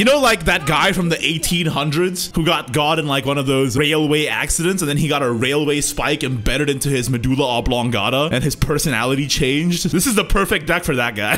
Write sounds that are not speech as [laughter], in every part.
You know, like that guy from the 1800s who got got in like one of those railway accidents and then he got a railway spike embedded into his medulla oblongata and his personality changed? This is the perfect deck for that guy.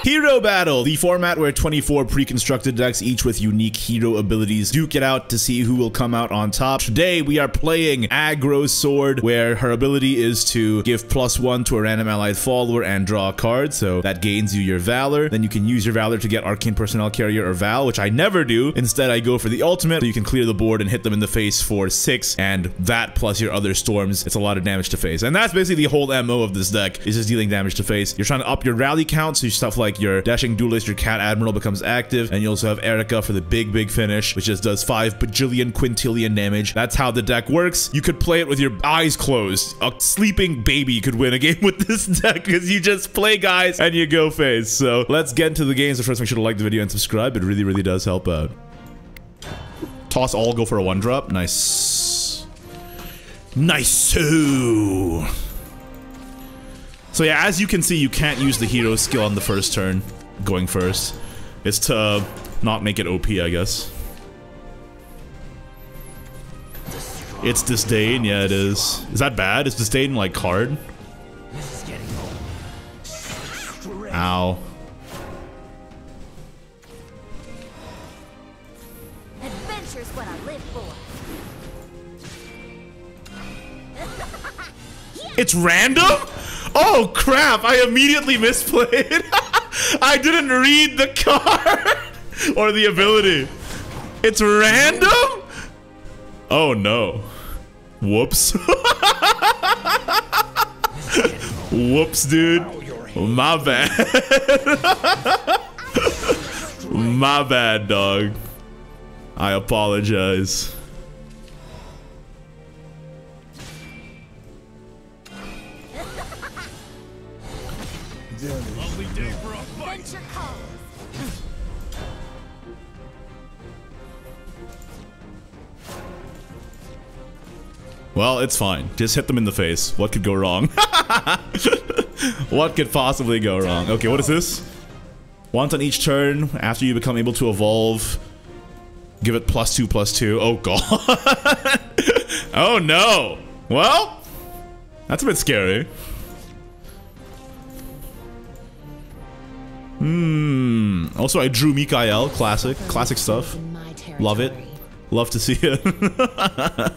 [laughs] hero Battle, the format where 24 pre-constructed decks, each with unique hero abilities, duke it out to see who will come out on top. Today, we are playing Aggro Sword, where her ability is to give plus one to a random allied follower and draw a card, so that gains you your Valor. Then you can use your Valor to get Arcane Personnel Carrier or Val, which I never do. Instead, I go for the ultimate, you can clear the board and hit them in the face for six, and that plus your other storms, it's a lot of damage to face. And that's basically the whole MO of this deck, is just dealing damage to face. You're trying to up your rally count, so stuff like your Dashing Duelist, your Cat Admiral becomes active, and you also have Erica for the big, big finish, which just does 5 bajillion quintillion damage. That's how the deck works. You could play it with your eyes closed. A sleeping baby could win a [laughs] game with this deck because you just play guys and you go face. So let's get into the games. But first, make sure to like the video and subscribe. It really, really does help out. Toss all, go for a one drop. Nice. Nice. So yeah, as you can see, you can't use the hero skill on the first turn, going first. It's to not make it OP, I guess. It's Disdain, yeah it is. Is that bad? Is Disdain like hard? Ow. [laughs] It's random? Oh crap, I immediately misplayed. [laughs] I didn't read the card [laughs] or the ability. It's random? Oh no. Whoops. Whoops, dude. My bad. My bad, dog. I apologize. Well, it's fine. Just hit them in the face. What could go wrong? [laughs] what could possibly go wrong? Okay, what is this? Once on each turn, after you become able to evolve, give it plus two, plus two. Oh god. [laughs] oh no. Well, that's a bit scary. Hmm. Also, I drew Mikael. Classic. Classic stuff. Love it. Love to see it.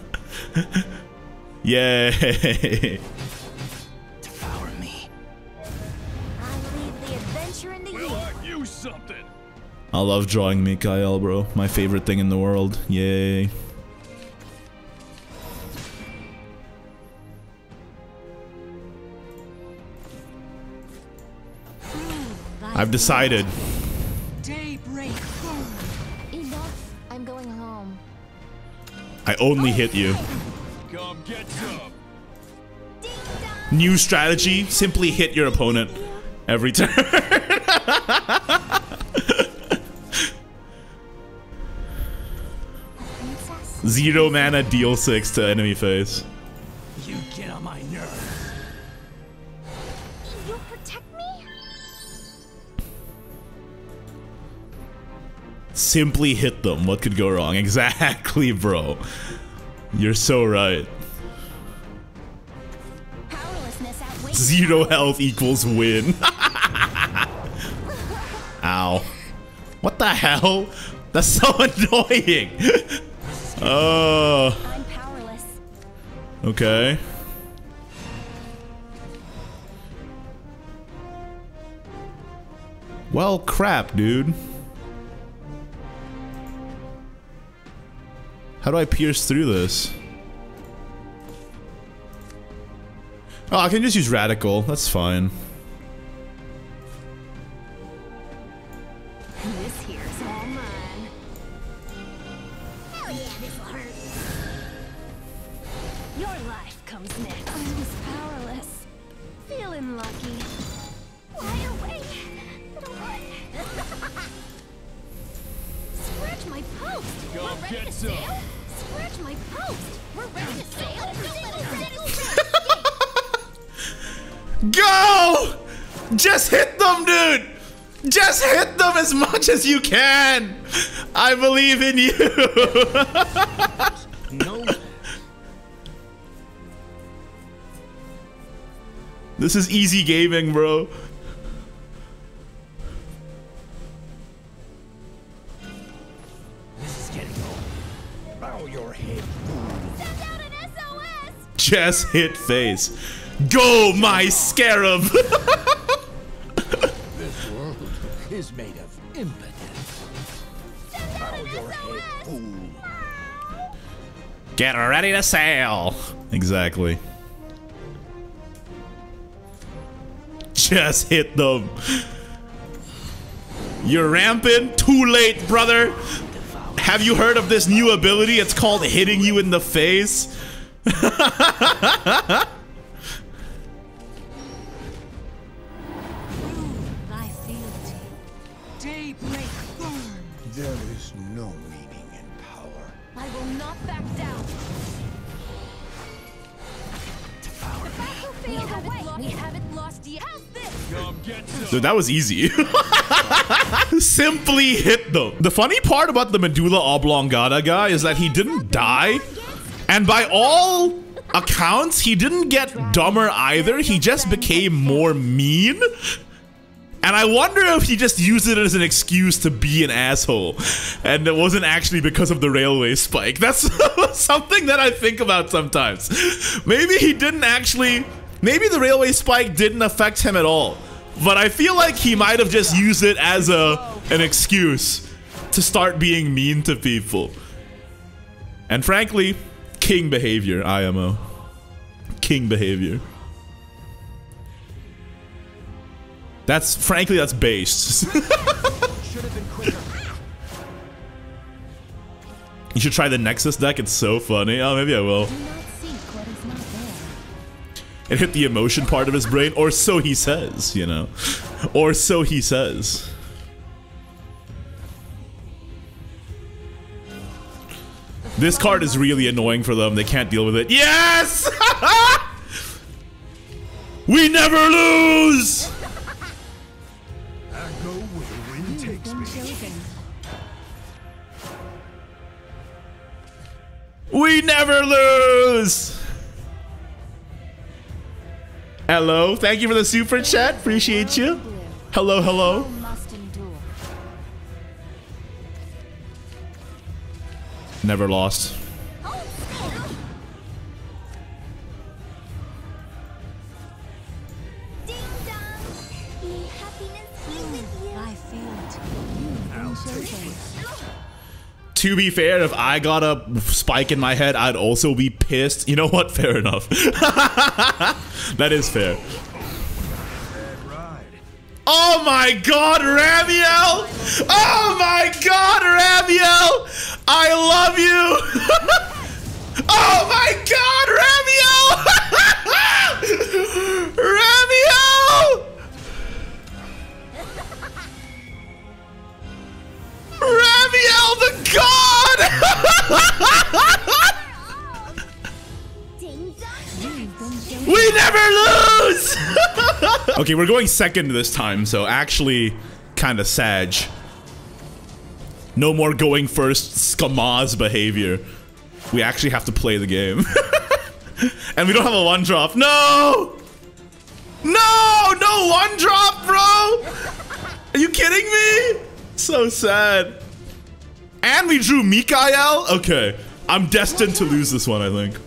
[laughs] Yay. I love drawing Mikael, bro. My favorite thing in the world. Yay. I've decided. Daybreak. Enough. I'm going home. I only oh, hit you. Come get some. New strategy, simply hit your opponent every turn. [laughs] Zero mana, deal six to enemy face. You get on my nerve. You'll protect me? Simply hit them. What could go wrong? [laughs] Exactly, bro. You're so right. Zero health equals win. [laughs] Ow. What the hell? That's so [laughs] annoying. Oh, I'm powerless. okay. Well, crap, dude. How do I pierce through this? Oh, I can just use radical. That's fine. Get some. Scratch my post. We're ready to sail. Go! Just hit them, dude! Just hit them as much as you can! I believe in you. [laughs] No. this is easy gaming, bro. Just hit face. Go, my scarab. This world is made of impotence. Bow your head, fool. Get ready to sail. Exactly. Just hit them. You're rampant. Too late, brother. Have you heard of this new ability? It's called hitting you in the face. Thy fealty. Daybreak burn. There is no meaning in power. I will not back down. Devour me. We haven't, lost, we haven't lost yet. How's this? Come get some. Dude, that was easy. [laughs] Simply hit them. The funny part about the medulla oblongata guy is that he didn't die. And by all accounts, he didn't get dumber either. He just became more mean. And I wonder if he just used it as an excuse to be an asshole. And it wasn't actually because of the railway spike. That's [laughs] something that I think about sometimes. Maybe he didn't actually. Maybe the railway spike didn't affect him at all. But I feel like he might have just used it as a an excuse to start being mean to people. And frankly, king behavior, IMO. King behavior. That's frankly that's based. [laughs] You should try the Nexus deck, it's so funny. Oh, maybe I will. It hit the emotion part of his brain, or so he says, you know. Or so he says. This card is really annoying for them. They can't deal with it. Yes! [laughs] we never lose! I go where the wind takes Been me. chosen. We never lose! Hello, thank you for the super chat. Appreciate you. Hello, hello. Been lost. To be fair, if I got a spike in my head, I'd also be pissed. You know what? [laughs] Fair enough. [laughs] that is fair. Oh my god, Ramiel! Oh my god, We never lose! [laughs] okay, we're going second this time, so actually kind of sag. No more going first Skamaz behavior. We actually have to play the game. [laughs] and we don't have a one drop. No! No! No one drop, bro! Are you kidding me? So sad. And we drew Mikael? Okay. I'm destined to lose this one, I think.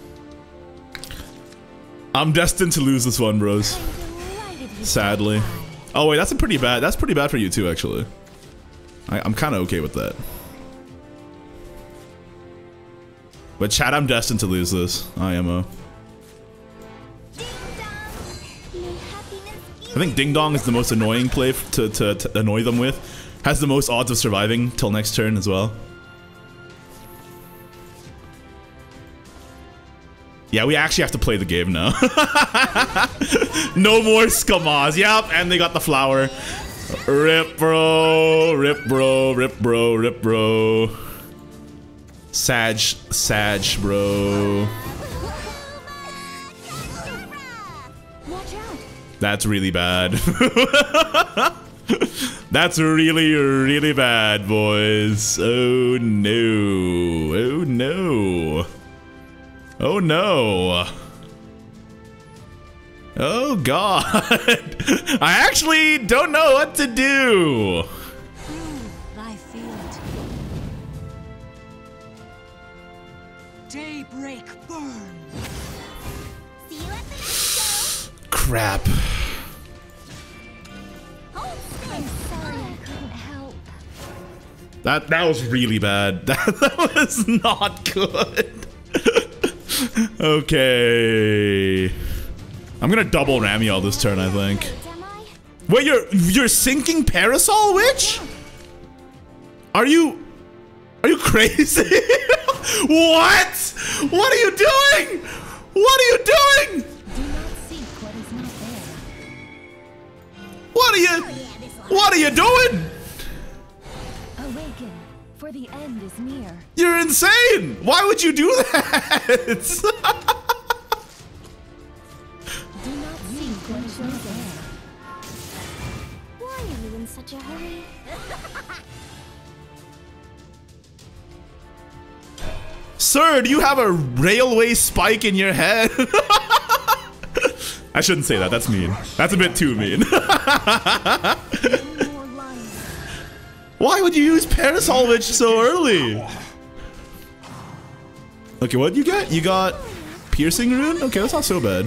I'm destined to lose this one, bros. Sadly. Oh wait, that's a pretty bad. That's pretty bad for you too, actually. I, I'm kind of okay with that. But Chad, I'm destined to lose this. IMO. Be uh, I think Ding Dong is the most annoying play to, to, to annoy them with. Has the most odds of surviving till next turn as well. Yeah, we actually have to play the game now. [laughs] no more Skamaz. Yep, and they got the flower. Rip, bro. Rip, bro. Rip, bro. Rip, bro. Sag, Sag, bro. That's really bad. [laughs] That's really, really bad, boys. Oh no. Oh no. Oh no. Oh god. [laughs] I actually don't know what to do. Thy fealty. Daybreak burn. See you at the next Crap. show. Hold still. I'm sorry I couldn't help. That that was really bad. That, [laughs] that was not good. Okay. I'm gonna double Ramiel this turn, I think. Wait, you're you're sinking Parasol Witch? Are you are you crazy? [laughs] what? What are you doing? What are you doing? What are you. What are you doing? For the end is near. You're insane. Why would you do that? [laughs] Do not seek what is not there. Why are you in such a hurry? Sir, do you have a railway spike in your head? [laughs] I shouldn't say that. That's mean. That's a bit too mean. [laughs] Why would you use Parasol Witch so early? Okay, what you got? You got Piercing Rune? Okay, that's not so bad.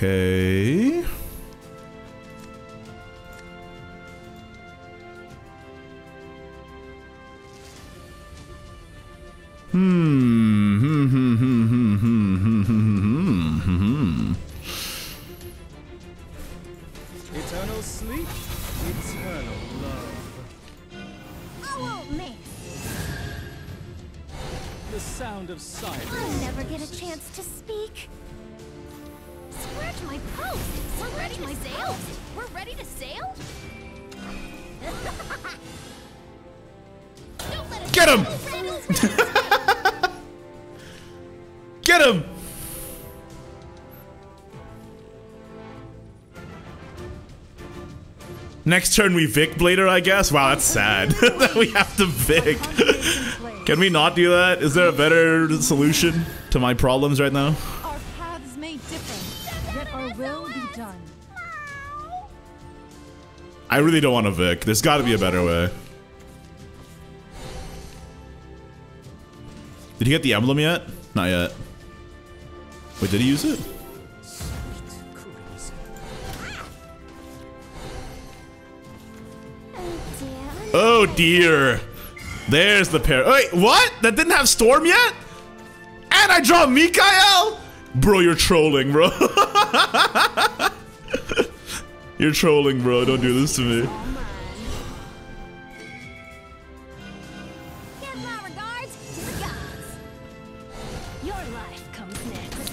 A ready to sail. We're ready to sail. Don't let Get him! him! [laughs] Get him! Next turn we Vic Blader, I guess? Wow, that's sad. [laughs] that we have to Vic. Can we not do that? Is there a better solution to my problems right now? I really don't want to Vic. There's got to be a better way. Did he get the emblem yet? Not yet. Wait, did he use it? Oh dear. There's the pair. Wait, what? That didn't have Storm yet? And I draw Mikael? Bro, you're trolling, bro. [laughs] you're trolling, bro. Don't do this to me.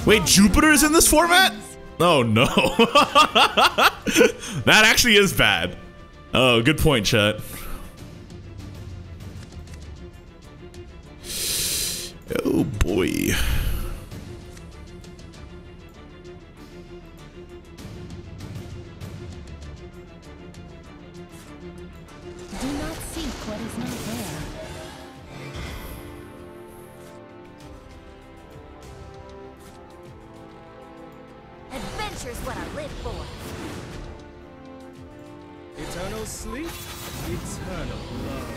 Wait, Jupiter's in this format? Oh no. [laughs] that actually is bad. Oh, good point, chat. Oh boy. Do not seek what is not there. Adventure's what I live for. Eternal sleep, eternal love.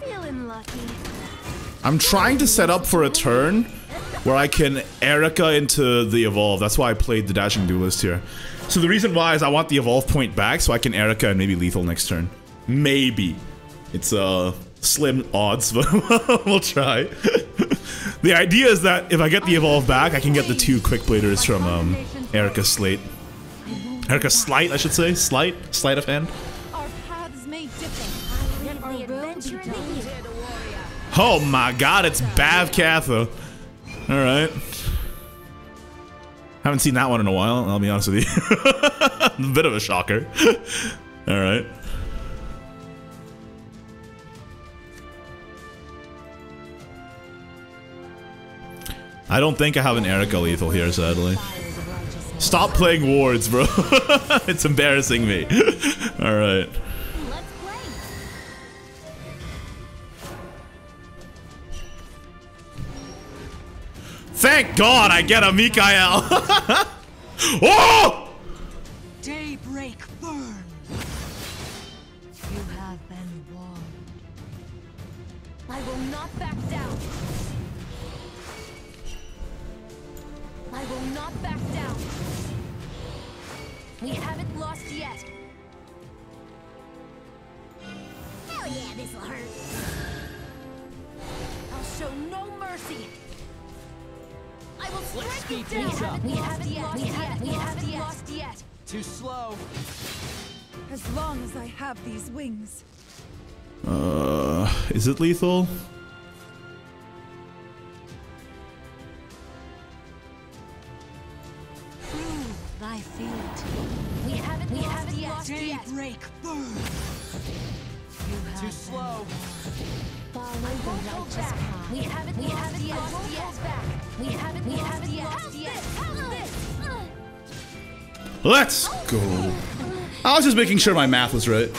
Feeling lucky. I'm trying to set up for a turn where I can Erica into the evolve. That's why I played the dashing duelist here. So the reason why is I want the evolve point back so I can Erica and maybe lethal next turn. Maybe. It's uh slim odds, [laughs] but we'll try. [laughs] the idea is that if I get the evolve back, I can get the two quick bladers from um, Erica Slate. Erica Slight, I should say. Slight? Sleight of hand. Our paths may differ, yet our The will be adventure in the done. youth. Oh my god, it's Bav. Alright. Haven't seen that one in a while, I'll be honest with you. A [laughs] bit of a shocker. [laughs] All right. I don't think I have an Erica lethal here, sadly. Stop playing wards, bro. [laughs] it's embarrassing me. All Thank God I get a Mikael. [laughs] oh! Daybreak burn. You have been warned. I will not back down. I will not back down. We haven't lost yet. Hell yeah, this'll hurt. I'll show no mercy. I will strike you speed down. things up. We haven't yet. We haven't. We haven't lost yet. Too slow. As long as I have these wings. Uh, is it lethal? Let's go. I was just making sure my math was right.